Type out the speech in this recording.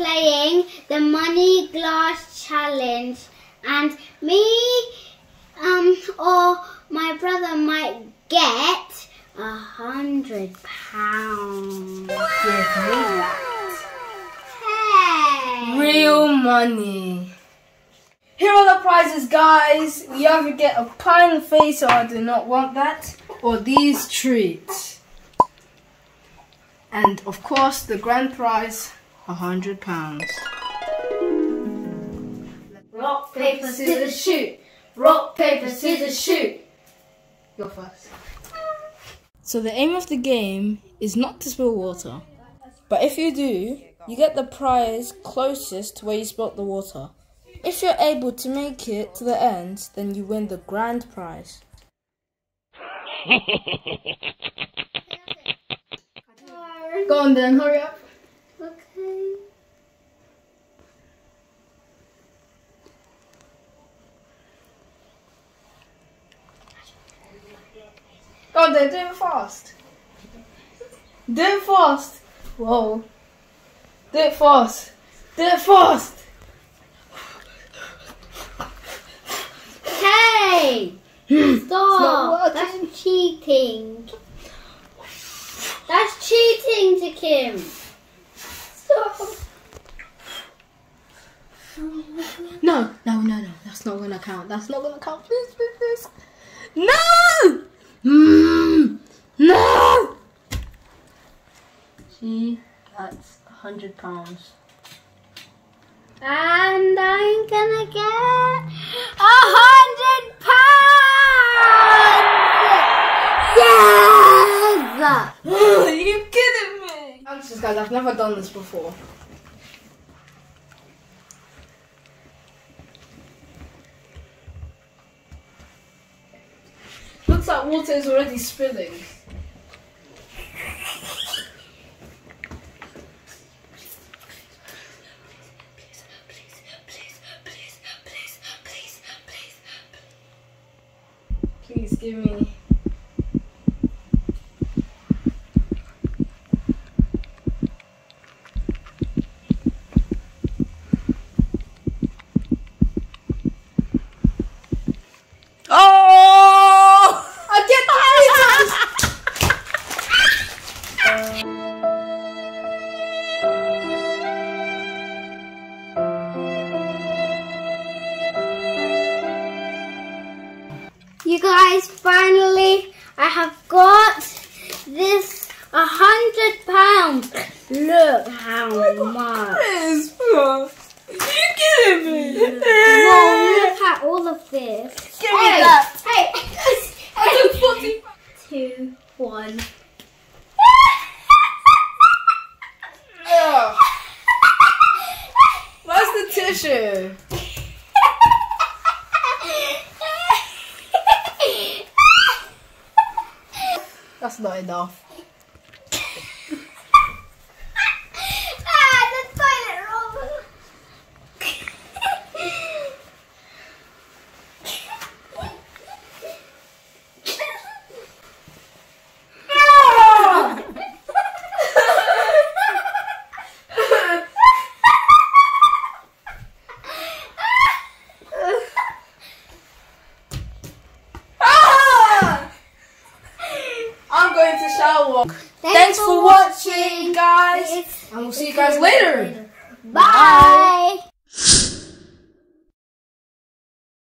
playing the money glass challenge, and me um or my brother might get a hundred pounds. Hey! Real money. Here are the prizes, guys. You either get a pie in the face, or I do not want that, or these treats. And of course, the grand prize, a hundred pounds. Rock, paper, scissors, shoot. Rock, paper, scissors, shoot. You go first. So the aim of the game is not to spill water, but if you do, you get the prize closest to where you spilt the water. If you're able to make it to the end, then you win the grand prize. Go on then, hurry up. Oh, Go on then, do it fast. Do it fast. Whoa. Do it fast. Do it fast. Hey! Stop! That's cheating. That's cheating Joaquim. Stop. No, no, no, no. That's not gonna count. That's not gonna count. Please, please, please. No! Mm, no! See, that's a hundred pounds. And I'm gonna get a hundred pounds! Yes! Are you kidding me? Answers, guys. I've never done this before. Looks like water is already spilling. Please give me. Guys, finally, I have got this a hundred pounds. Look how oh much. Is are you kidding me? Whoa, look at all of this. Give me that. Hey, I took 40. two, one. Where's the tissue? That's not enough. I'm going to shower. Thanks for watching, guys. And we'll see you guys later. Bye.